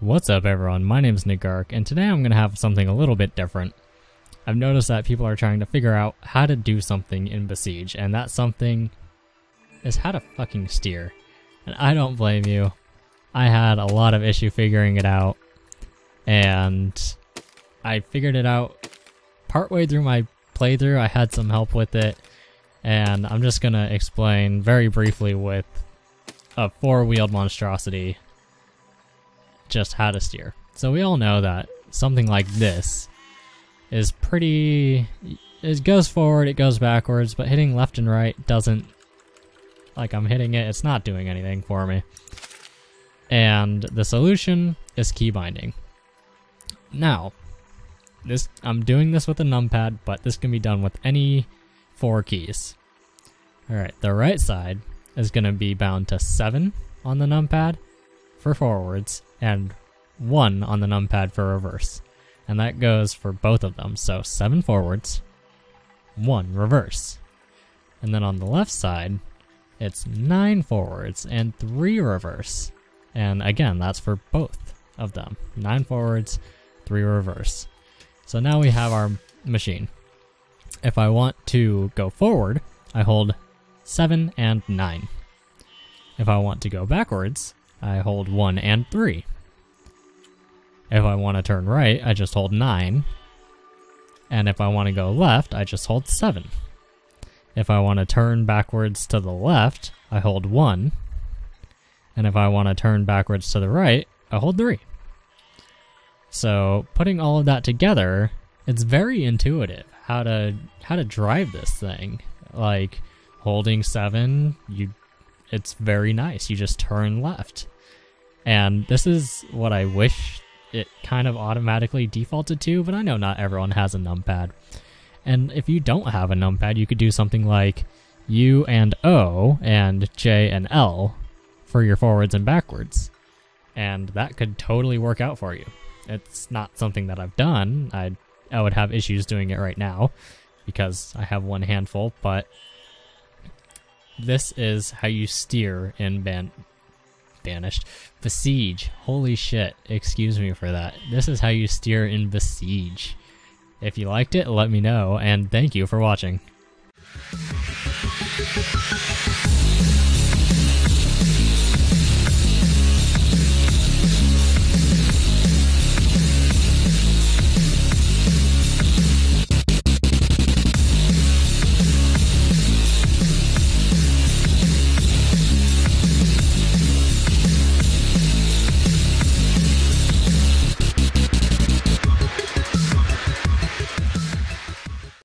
What's up everyone, my name is Nick Negark, and today I'm going to have something a little bit different. I've noticed that people are trying to figure out how to do something in Besiege, and that something is how to fucking steer. And I don't blame you. I had a lot of issue figuring it out, and I figured it out partway through my playthrough. I had some help with it, and I'm just going to explain very briefly with a four-wheeled monstrosity just how to steer. So we all know that something like this is pretty... It goes forward, it goes backwards, but hitting left and right doesn't... Like I'm hitting it, it's not doing anything for me. And the solution is key binding. Now, this I'm doing this with a numpad, but this can be done with any four keys. Alright, the right side is going to be bound to 7 on the numpad for forwards, and 1 on the numpad for reverse. And that goes for both of them. So 7 forwards, 1 reverse. And then on the left side, it's 9 forwards and 3 reverse. And again, that's for both of them. 9 forwards, 3 reverse. So now we have our machine. If I want to go forward, I hold 7 and 9. If I want to go backwards, I hold 1 and 3. If I want to turn right, I just hold 9. And if I want to go left, I just hold 7. If I want to turn backwards to the left, I hold 1. And if I want to turn backwards to the right, I hold 3. So putting all of that together, it's very intuitive how to how to drive this thing. Like holding 7, you it's very nice. You just turn left. And this is what I wish it kind of automatically defaulted to, but I know not everyone has a numpad. And if you don't have a numpad, you could do something like U and O and J and L for your forwards and backwards. And that could totally work out for you. It's not something that I've done. I I would have issues doing it right now because I have one handful, but this is how you steer in ban banished besiege. Holy shit! Excuse me for that. This is how you steer in besiege. If you liked it, let me know, and thank you for watching.